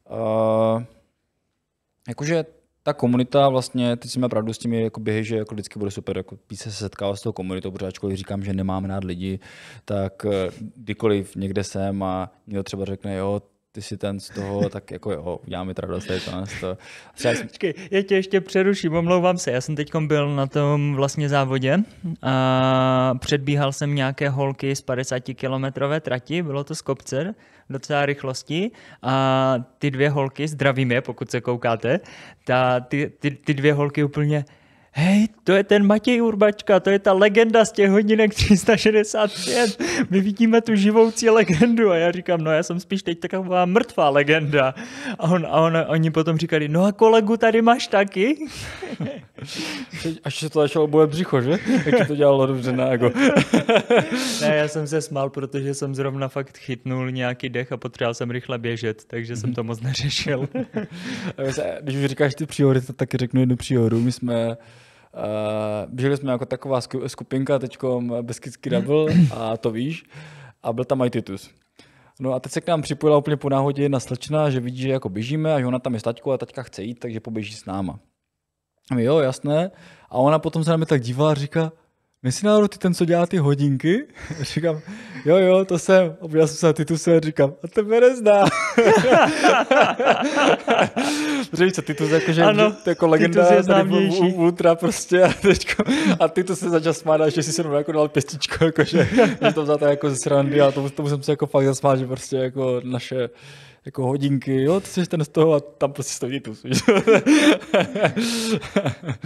Uh, jakože ta komunita vlastně, teď si má pravdu s těmi jako běhy, že jako vždycky bude super jako se setkávat s tou komunitou, protože ačkoliv říkám, že nemám rád lidi, tak eh, kdykoliv někde jsem a někdo třeba řekne, jo, ty si ten z toho, tak jako jo, uděláme to radost, to, to. Třeba jsem... Počkej, já tě ještě přeruším, omlouvám se. Já jsem teď byl na tom vlastně závodě a předbíhal jsem nějaké holky z 50 kilometrové trati, bylo to z kopce, docela rychlosti a ty dvě holky, zdravím je, pokud se koukáte, ta, ty, ty, ty dvě holky úplně hej, to je ten Matěj Urbačka, to je ta legenda z těch hodinek 365, my vidíme tu živoucí legendu a já říkám, no já jsem spíš teď taková mrtvá legenda. A, on, a on, oni potom říkali, no a kolegu tady máš taky? Až se to začalo boje břicho, že? Jak to dělalo dobře na jako. ne, já jsem se smál, protože jsem zrovna fakt chytnul nějaký dech a potřeboval jsem rychle běžet, takže jsem to moc neřešil. Když už říkáš ty příhody, tak taky řeknu jednu příhodu. My jsme Uh, běželi jsme jako taková skupinka teďkom Beskidsky Double a to víš. A byl tam i Titus. No a teď se k nám připojila úplně po náhodě jedna slečna, že vidí, že jako běžíme a že ona tam je s taťkou a taťka chce jít, takže poběží s náma. A my jo, jasné. A ona potom se na mě tak dívala a říká, Náhodou ty ten, co dělá ty hodinky? říkám, jo, jo, to jsem. Obdělal jsem se na Tituse a říkám, a tebe nezná. Protože víš co, Titus jako, že ano, to jako legenda je tady ultra prostě a, teďko, a Titus se začal smát, že si se jako dal pěstičko, jako, že, že to vzal jako ze srandy a tomu, tomu jsem se jako fakt zasmál, že prostě jako naše jako hodinky, jo, ty jsi ten z toho a tam prostě stojí tu.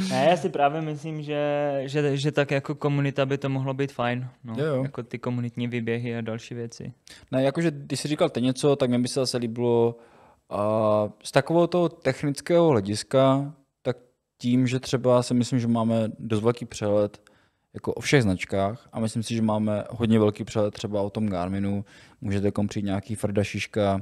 ne, já si právě myslím, že, že, že tak jako komunita by to mohlo být fajn. No, jo, jo. Jako ty komunitní výběhy a další věci. Ne, jakože když jsi říkal ty něco, tak mě by se zase líbilo uh, z takového toho technického hlediska, tak tím, že třeba si myslím, že máme dost velký přehled jako o všech značkách a myslím si, že máme hodně velký přehled třeba o tom Garminu. Můžete přijít nějaký Frda Šiška,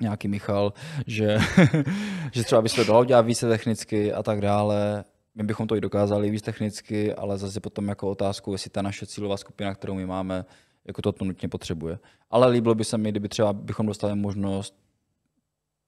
nějaký Michal, že, že třeba by se to dalo dělat více technicky a tak dále. My bychom to i dokázali víc technicky, ale zase potom jako otázku, jestli ta naše cílová skupina, kterou my máme, jako to nutně potřebuje. Ale líbilo by se mi, kdyby třeba bychom dostali možnost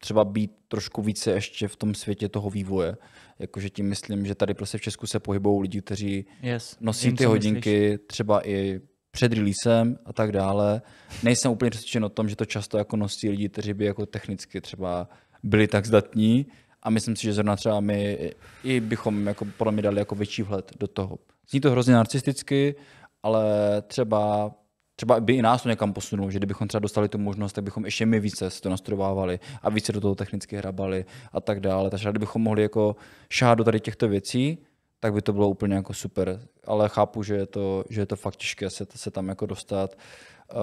třeba být trošku více ještě v tom světě toho vývoje. Jakože tím myslím, že tady prostě v Česku se pohybují lidi, kteří yes, nosí ty hodinky, myslíš. třeba i před releasem a tak dále. Nejsem úplně přesvědčen o tom, že to často jako nosí lidi, kteří by jako technicky třeba byli tak zdatní a myslím si, že zrovna třeba my i bychom jako podle mě dali jako větší vhled do toho. Zní to hrozně narcisticky, ale třeba třeba by i nás to někam posunulo, že kdybychom třeba dostali tu možnost, tak bychom ještě my více to nastudovávali a více do toho technicky hrabali a tak dále. Takže kdybychom mohli jako šát do tady těchto věcí, tak by to bylo úplně jako super. Ale chápu, že je to, že je to fakt těžké se, se tam jako dostat.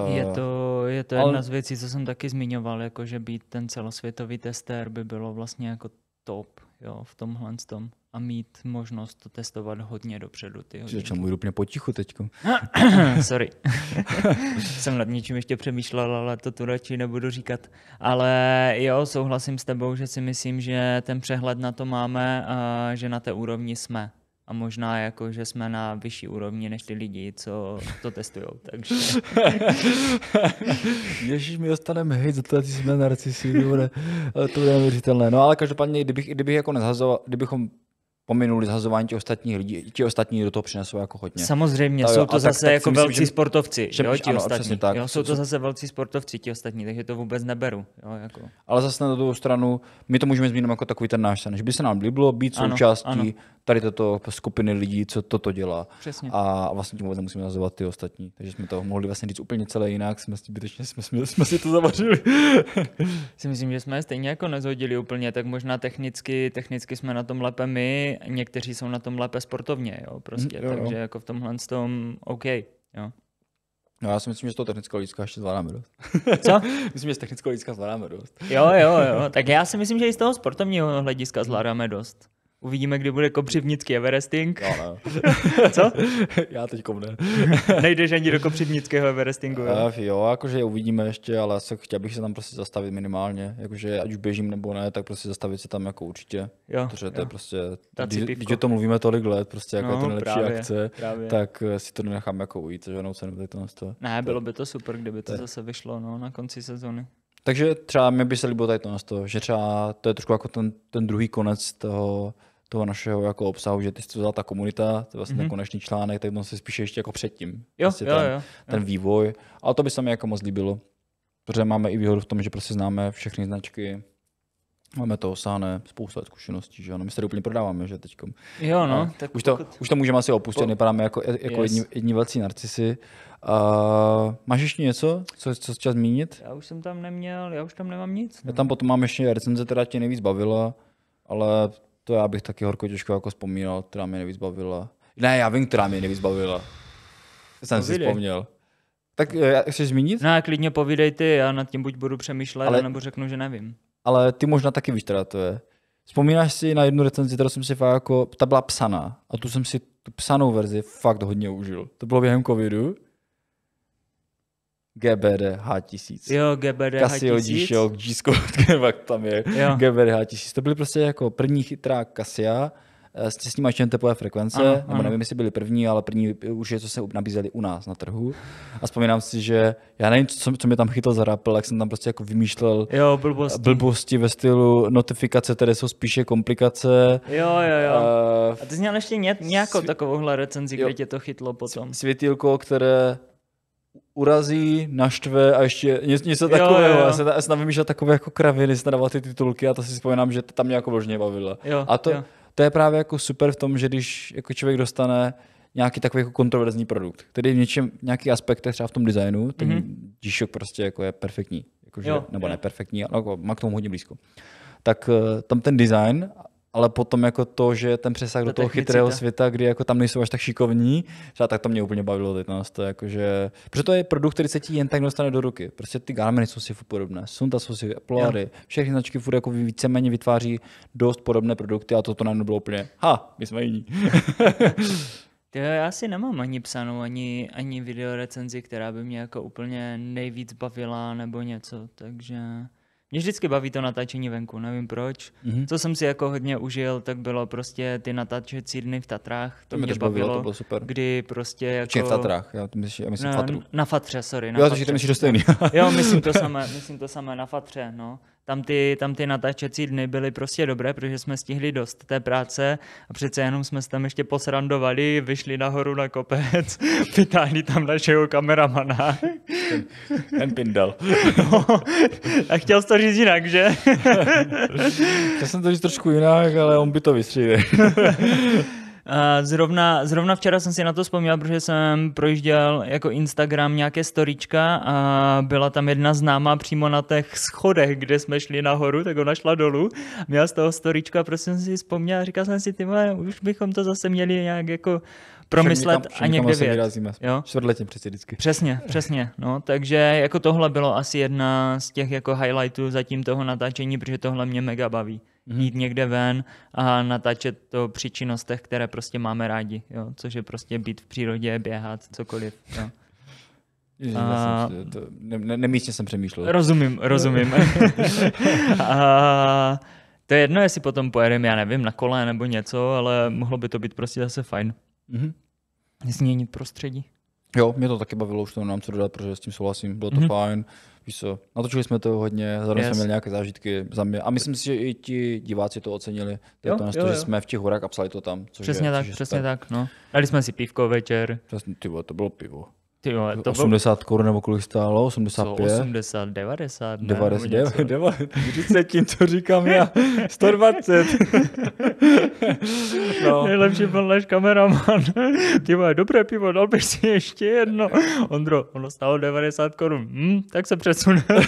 Je eh, to, je to jedna ale... z věcí, co jsem taky zmiňoval, jako že být ten celosvětový tester by bylo vlastně jako top jo, v tomhle tom a mít možnost to testovat hodně dopředu. Ty. Čemu jdu úplně potichu teď. Sorry. Jsem nad něčím ještě přemýšlel, ale to tu radši nebudu říkat. Ale jo, souhlasím s tebou, že si myslím, že ten přehled na to máme a že na té úrovni jsme a možná jako, že jsme na vyšší úrovni než ty lidi, co to testují. Takže... Ježíš, my dostaneme hejt za to, že jsme bude, to bude neuvěřitelné. No ale každopádně, kdybych, kdybych jako nezhazoval, kdybychom pominuli zhazování těch ostatních lidí, ti ostatní do toho přinesou jako hodně. Samozřejmě, tak, jsou to zase tak, jako myslím, velcí že, sportovci, že, jo, ti ano, ostatní. Tak. Jo, jsou to zase velcí sportovci, ti ostatní, takže to vůbec neberu. Jo, jako. Ale zase na druhou stranu, my to můžeme zmínit jako takový ten náš sen, že by se nám líbilo být ano, součástí ano. tady této skupiny lidí, co toto dělá. Přesně. A vlastně tím vůbec nemusíme nazvat ty ostatní. Takže jsme to mohli vlastně říct úplně celé jinak, jsme, zbytečně, jsme, jsme, jsme si to zavařili. si myslím, že jsme stejně jako nezhodili úplně, tak možná technicky, technicky jsme na tom lépe my, někteří jsou na tom lépe sportovně, jo, prostě, mm, jo, takže jo. jako v tomhle tom OK, jo. No já si myslím, že z toho technického hlediska ještě zvládáme dost. Co? myslím, že z technického hlediska zvládáme dost. jo, jo, jo. Tak já si myslím, že i z toho sportovního hlediska zvládáme dost. Uvidíme, kdy bude Kopřivnický Everesting. No, no. Co? Já teď ne. Nejdeš ani do Kopřivnického Everestingu. Jo? Uh, jo, jakože uvidíme ještě, ale se, chtěl bych se tam prostě zastavit minimálně. Jakože ať už běžím nebo ne, tak prostě zastavit se tam jako určitě. Jo, protože jo. to je prostě, když, když to mluvíme tolik let, prostě jako no, je to nejlepší právě, akce, právě. tak eh, si to nechám jako ujít, žádnou cenu tady to to. Ne, bylo by to super, kdyby to, to zase vyšlo no, na konci sezóny. Takže třeba mi by se líbilo tady to, že třeba to je trošku jako ten, ten druhý konec toho, toho našeho jako obsahu, že ty jsi to ta komunita, to je vlastně mm-hmm. ten konečný článek, tak on se spíše ještě jako předtím. Jo, vlastně jo, ten, jo, ten jo. vývoj. Ale to by se mi jako moc líbilo. Protože máme i výhodu v tom, že prostě známe všechny značky, Máme to osáhne, spousta zkušeností, že ano. My se úplně prodáváme, že teď. Jo, no. tak už, to, pokud... už to můžeme asi opustit, po... nepadáme jako, jako yes. jedni, jedni velcí narcisy. Uh, máš ještě něco, co, co chtěl zmínit? Já už jsem tam neměl, já už tam nemám nic. No. Já tam potom mám ještě recenze, která tě nejvíc bavila, ale to já bych taky horko těžko jako vzpomínal, která mě nejvíc bavila. Ne, já vím, která mě nejvíc bavila. Jsem no, si vzpomněl. Tak eh, chceš zmínit? No, klidně povídej ty, já nad tím buď budu přemýšlet, ale, nebo řeknu, že nevím. Ale ty možná taky víš, teda to je. Vzpomínáš si na jednu recenzi, kterou jsem si fakt jako, ta byla psaná a tu jsem si tu psanou verzi fakt hodně užil. To bylo během covidu GBD H1000. Jo, GBD Casio H1000. G-Shock, G-Scout, tam je. Jo. GBD H1000. To byly prostě jako první chytrá Casio eh, s snímačem tepové frekvence, ano, nebo ano. nevím, jestli byli první, ale první už je, co se nabízeli u nás na trhu. A vzpomínám si, že já nevím, co, co mě tam chytlo za rapel, jak jsem tam prostě jako vymýšlel jo, blbosti. blbosti ve stylu notifikace, které jsou spíše komplikace. Jo, jo, jo. Uh, a ty jsi měl ještě nějakou svě- takovouhle recenzi, kde tě to chytlo potom. Světýlko, které urazí, naštve a ještě něco, něco takového. Jo, jo. Já jsem, já jsem tam vymýšlel takové jako kraviny, jsem dával ty titulky a to si vzpomínám, že to tam mě jako vložně bavilo. Jo, a to, jo. to je právě jako super v tom, že když jako člověk dostane nějaký takový jako kontroverzní produkt, který v něčem, nějaký aspektech třeba v tom designu, ten mm-hmm. G-Shock prostě jako je perfektní. Jakože, jo, nebo jo. ne perfektní, ale jako má k tomu hodně blízko. Tak uh, tam ten design ale potom jako to, že ten přesah do toho chytrého světa, kdy jako tam nejsou až tak šikovní, třeba tak to mě úplně bavilo teď nás to jako, že, protože to je produkt, který se ti jen tak dostane do ruky. Prostě ty Garminy jsou si podobné, Sunta jsou si Polary, všechny značky furt jako víceméně vytváří dost podobné produkty a toto najednou bylo úplně, ha, my jsme jiní. já si nemám ani psanou, ani, ani videorecenzi, která by mě jako úplně nejvíc bavila nebo něco, takže... Mě vždycky baví to natáčení venku, nevím proč. Mm-hmm. Co jsem si jako hodně užil, tak bylo prostě ty natáčecí dny v Tatrách. To, to mě, mě bavilo, bavilo, to bylo super. Kdy prostě jako... v Tatrách, já, to myslím, já myslím no, Fatru. Na Fatře, sorry. Na jo, takže ty myslíš to stejný. jo, myslím to samé, myslím to samé na Fatře, no tam ty, tam ty natáčecí dny byly prostě dobré, protože jsme stihli dost té práce a přece jenom jsme se tam ještě posrandovali, vyšli nahoru na kopec, vytáhli tam našeho kameramana. Ten, ten pindal. No, a chtěl jsi to říct jinak, že? Já jsem to říct trošku jinak, ale on by to vystřídil. Zrovna, zrovna včera jsem si na to vzpomněl, protože jsem projížděl jako Instagram nějaké storička a byla tam jedna známá přímo na těch schodech, kde jsme šli nahoru, tak ona šla dolů. Měla z toho storička, prostě jsem si vzpomněl a říkal jsem si, ty už bychom to zase měli nějak jako promyslet Všem někam- a všem někde vědět. vyrazíme. Jo? Čtvrtletně přeci vždycky. Přesně, přesně. No, takže jako tohle bylo asi jedna z těch jako highlightů zatím toho natáčení, protože tohle mě mega baví. Mhm. Mm. Jít někde ven a natáčet to při činnostech, které prostě máme rádi, jo? což je prostě být v přírodě, běhat, cokoliv. Jo? A- jsem to, ne, ne, nemístně jsem přemýšlel. Rozumím, rozumím. a to je jedno, jestli potom pojedeme, já nevím, na kole nebo něco, ale mohlo by to být prostě zase fajn. Mhm. Změnit prostředí. Jo, mě to taky bavilo, už to nemám co dodat, protože s tím souhlasím, bylo to Mhm. mm-hmm. fajn. Víš co, natočili jsme to hodně, zároveň Yes. jsme měli nějaké zážitky za mě. A myslím si, že i ti diváci to ocenili. To je Jo, to, jo, to, že jo. jsme v těch horách a psali to tam. Což Přesně je, tak, což je přesně super. tak. No. Dali jsme si pívko večer. Přesně, ty to bylo pivo. Ty vole, to bylo 80 korun nebo kolik stálo? co, 85? 80, 90, ne, nebo 90, něco. 90, 40 tím, co říkám já. 120. no. Nejlepší byl náš kameraman. Ty vole, dobré pivo, dal bych si ještě jedno. Ondro, ono stálo 90 korun. Hm, tak se přesunul.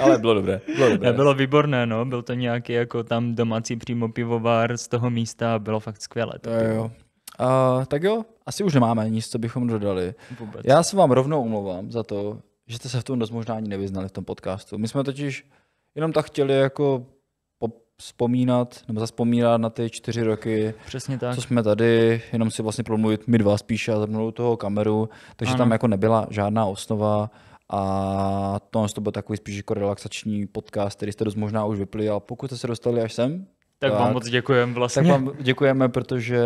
Ale bylo dobré. Bylo dobré. Ne, bylo výborné, no. Byl to nějaký jako tam domácí přímo pivovar z toho místa a bylo fakt skvělé. To Jo, jo. Uh, tak jo, asi už nemáme nic, co bychom dodali. Vůbec. Já se vám rovnou omlouvám za to, že jste se v tom dost možná ani nevyznali v tom podcastu. My jsme totiž jenom tak chtěli jako vzpomínat, nebo zaspomínat na ty čtyři roky, Přesně tak. co jsme tady, jenom si vlastně promluvit my dva spíše a zapnout toho kameru, takže Ano. tam jako nebyla žádná osnova a to, to byl takový spíš jako relaxační podcast, který jste dost možná už vypli, ale pokud jste se dostali až sem, Tak vám tak- moc děkujem vlastně. tak vám děkujeme, protože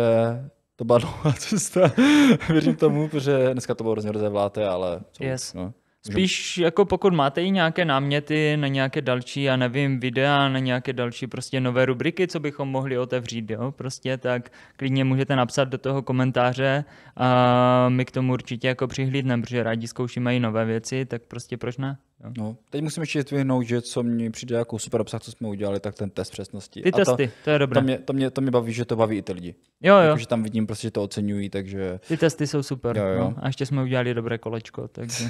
to byla dlouhá cesta. Věřím tomu, protože dneska to bylo hrozně rozevláté, ale co, Yes. no. Spíš jako pokud máte i nějaké náměty na nějaké další, já nevím, videa, na nějaké další prostě nové rubriky, co bychom mohli otevřít, jo, prostě, tak klidně můžete napsat do toho komentáře a my k tomu určitě jako přihlídneme, protože rádi zkoušíme i nové věci, tak prostě proč ne? Jo. No, teď musím ještě zdvihnout, že co mi přijde jako super obsah, co jsme udělali, tak ten test přesnosti. Ty A testy, to, to je dobré. to, mě, to, mě, to mě baví, že to baví i ty lidi. Jo, jo, Jako, že tam vidím prostě, že to oceňují, takže... ty testy jsou super. Jo, jo. No. A ještě jsme udělali dobré kolečko, takže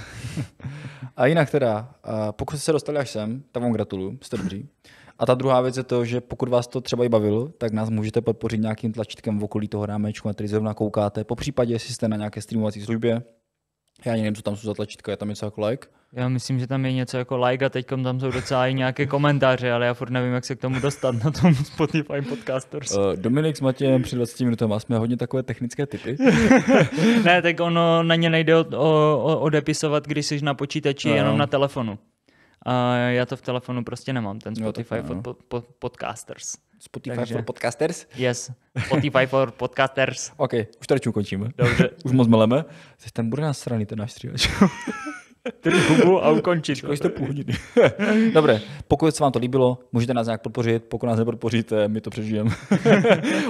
A jinak teda, pokud jste se dostali až sem, tak vám gratuluju, jste dobří. A ta druhá věc je to, že pokud vás to třeba i bavilo, tak nás můžete podpořit nějakým tlačítkem v okolí toho rámečku, na který zrovna koukáte. Po případě, jestli jste na nějaké streamovací službě, já ani nevím, co tam jsou za tlačítka, je tam něco jako like. já myslím, že tam je něco jako like a teď tam jsou docela i nějaké komentáře, ale já furt nevím, jak se k tomu dostat na tom Spotify Podcasters. Uh, Dominik s Matějem před 20 minutami jsme hodně takové technické typy. Ne, tak ono na ně nejde o, o, o, odepisovat, když jsi na počítači, No. jenom na telefonu. A já to v telefonu prostě nemám, ten Jo, Spotify tak for no. po, po, Podcasters. Spotify Takže- for podcasters. Yes, Spotify for Podcasters. OK, už tady čím končíme. Dobře, Už moc meleme. Teď ten bude nasraný, ten náš stříleč. tedy hubu a ukončit. Říkali jste půl hodiny. Dobré, pokud se vám to líbilo, můžete nás nějak podpořit. Pokud nás nepodpoříte, my to přežijeme.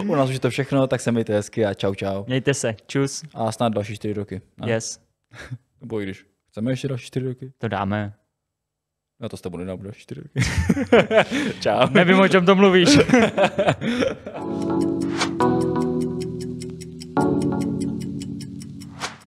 U nás už je to všechno, tak se mějte hezky a čau čau. Mějte se, čus, A snad další čtyři roky. Ne? yes, Nebo i když chceme ještě další čtyři roky. to dáme. Já to s tebou nedám další čtyři roky. čau. Nevím, o čem to mluvíš.